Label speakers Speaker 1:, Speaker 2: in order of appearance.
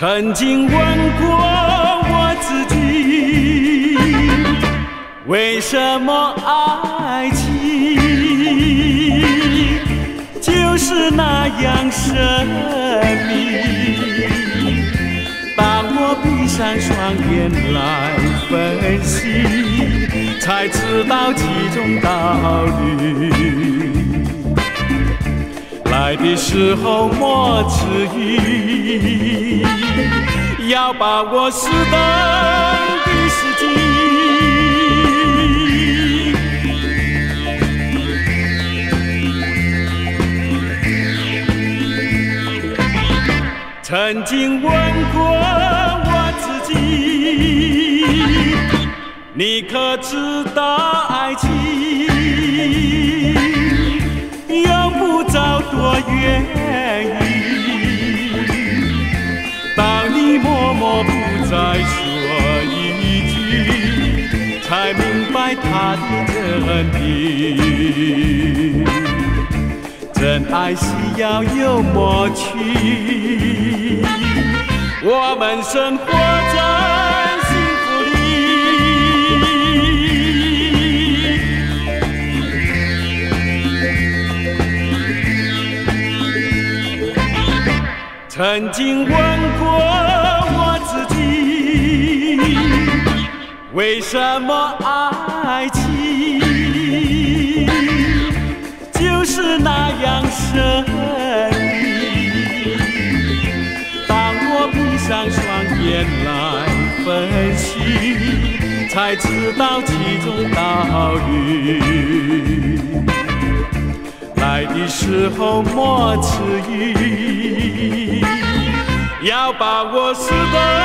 Speaker 1: 曾经问过我自己，为什么爱情就是那样神秘？当我闭上双眼来分析，才知道其中道理。来的时候莫迟疑，要把握适当的时机。曾经问过我自己，你可知道爱情再说一句，才明白它的真谛。真爱需要有默契，我们生活在幸福里。曾经问过为什么爱情？就是那样神秘。当我闭上双眼来分析，才知道其中道理。来的时候莫迟疑，要把握时的。